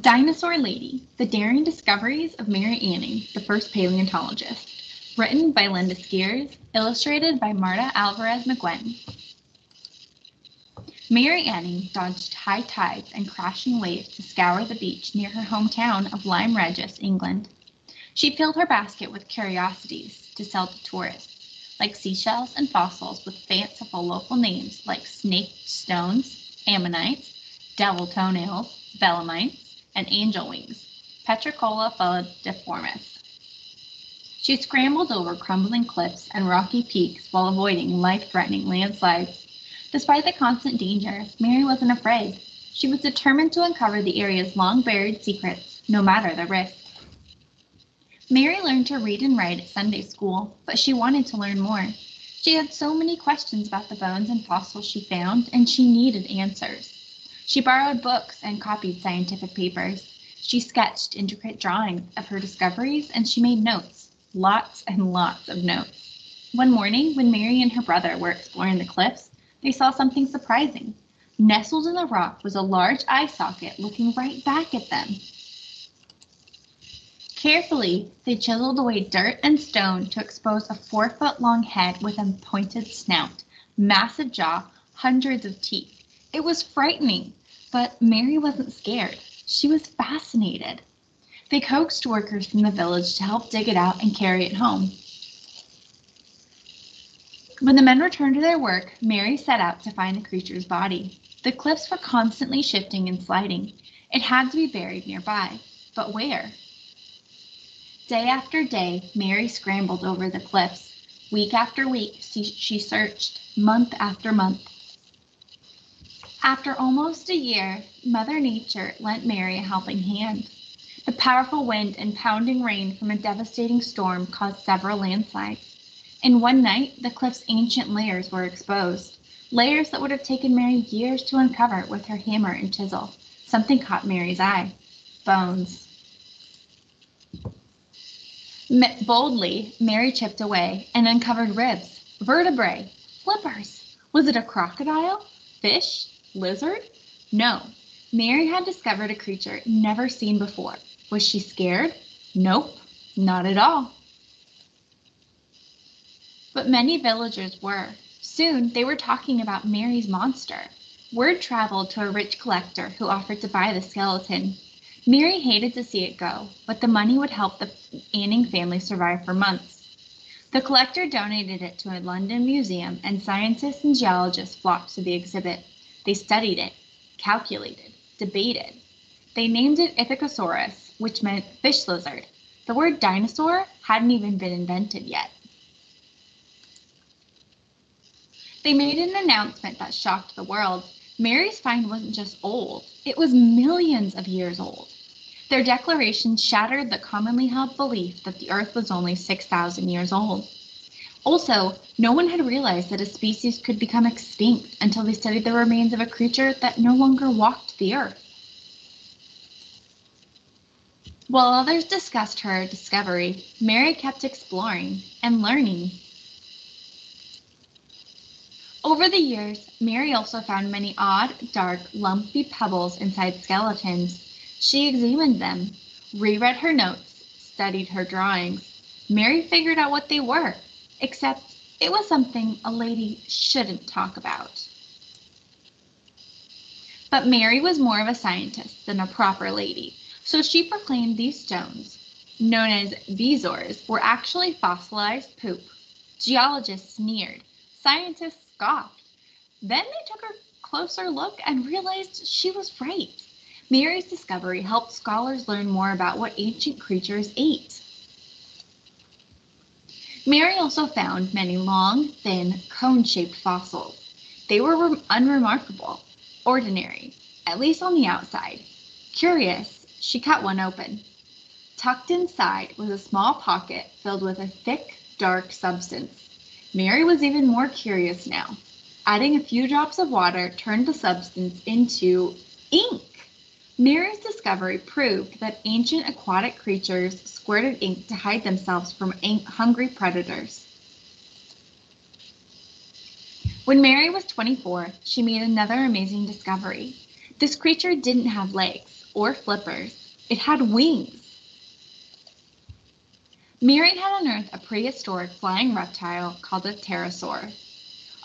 Dinosaur Lady, The Daring Discoveries of Mary Anning, the First Paleontologist. Written by Linda Skeers, illustrated by Marta Alvarez Miguens. Mary Anning dodged high tides and crashing waves to scour the beach near her hometown of Lyme Regis, England. She filled her basket with curiosities to sell to tourists, like seashells and fossils with fanciful local names like snake stones, ammonites, devil toenails, belemnites, and angel wings, Petricola falciformis. She scrambled over crumbling cliffs and rocky peaks while avoiding life-threatening landslides. Despite the constant danger, Mary wasn't afraid. She was determined to uncover the area's long-buried secrets, no matter the risk. Mary learned to read and write at Sunday school, but she wanted to learn more. She had so many questions about the bones and fossils she found, and she needed answers. She borrowed books and copied scientific papers. She sketched intricate drawings of her discoveries and she made notes, lots and lots of notes. One morning, when Mary and her brother were exploring the cliffs, they saw something surprising. Nestled in the rock was a large eye socket looking right back at them. Carefully, they chiseled away dirt and stone to expose a four foot long head with a pointed snout, massive jaw, hundreds of teeth. It was frightening. But Mary wasn't scared. She was fascinated. They coaxed workers from the village to help dig it out and carry it home. When the men returned to their work, Mary set out to find the creature's body. The cliffs were constantly shifting and sliding. It had to be buried nearby. But where? Day after day, Mary scrambled over the cliffs. Week after week, she searched, month after month. After almost a year, Mother Nature lent Mary a helping hand. The powerful wind and pounding rain from a devastating storm caused several landslides. In one night, the cliff's ancient layers were exposed, layers that would have taken Mary years to uncover with her hammer and chisel. Something caught Mary's eye bones. Boldly, Mary chipped away and uncovered ribs, vertebrae, flippers. Was it a crocodile? Fish? Lizard? No. Mary had discovered a creature never seen before. Was she scared? Nope, not at all. But many villagers were. Soon they were talking about Mary's monster. Word traveled to a rich collector who offered to buy the skeleton. Mary hated to see it go, but the money would help the Anning family survive for months. The collector donated it to a London museum, and scientists and geologists flocked to the exhibit. They studied it, calculated, debated. They named it Ichthyosaurus, which meant fish lizard. The word dinosaur hadn't even been invented yet. They made an announcement that shocked the world. Mary's find wasn't just old, it was millions of years old. Their declaration shattered the commonly held belief that the Earth was only 6,000 years old. Also, no one had realized that a species could become extinct until they studied the remains of a creature that no longer walked the earth. While others discussed her discovery, Mary kept exploring and learning. Over the years, Mary also found many odd, dark, lumpy pebbles inside skeletons. She examined them, reread her notes, studied her drawings. Mary figured out what they were except it was something a lady shouldn't talk about. But Mary was more of a scientist than a proper lady, so she proclaimed these stones, known as bezoars, were actually fossilized poop. Geologists sneered, scientists scoffed. Then they took a closer look and realized she was right. Mary's discovery helped scholars learn more about what ancient creatures ate. Mary also found many long, thin, cone-shaped fossils. They were unremarkable, ordinary, at least on the outside. Curious, she cut one open. Tucked inside was a small pocket filled with a thick, dark substance. Mary was even more curious now. Adding a few drops of water turned the substance into ink. Mary's discovery proved that ancient aquatic creatures squirted ink to hide themselves from hungry predators. When Mary was 24, she made another amazing discovery. This creature didn't have legs, or flippers. It had wings. Mary had unearthed a prehistoric flying reptile called a pterosaur.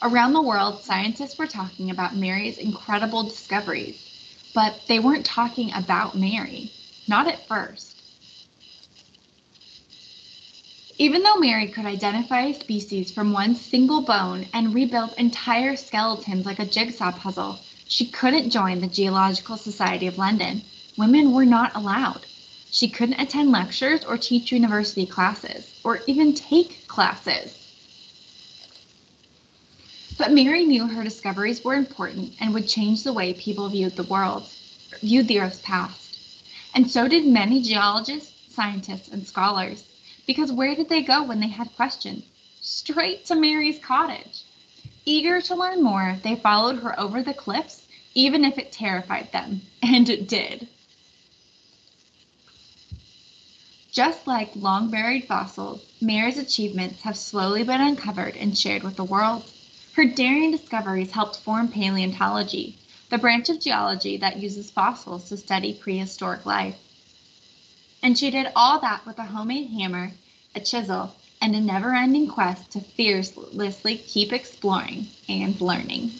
Around the world, scientists were talking about Mary's incredible discoveries, but they weren't talking about Mary, not at first. Even though Mary could identify a species from one single bone and rebuild entire skeletons like a jigsaw puzzle, she couldn't join the Geological Society of London. Women were not allowed. She couldn't attend lectures or teach university classes, or even take classes. But Mary knew her discoveries were important and would change the way people viewed the world, viewed the Earth's past. And so did many geologists, scientists, and scholars. Because where did they go when they had questions? Straight to Mary's cottage. Eager to learn more, they followed her over the cliffs, even if it terrified them. And it did. Just like long buried fossils, Mary's achievements have slowly been uncovered and shared with the world. Her daring discoveries helped form paleontology, the branch of geology that uses fossils to study prehistoric life. And she did all that with a homemade hammer, a chisel, and a never ending quest to fearlessly keep exploring and learning.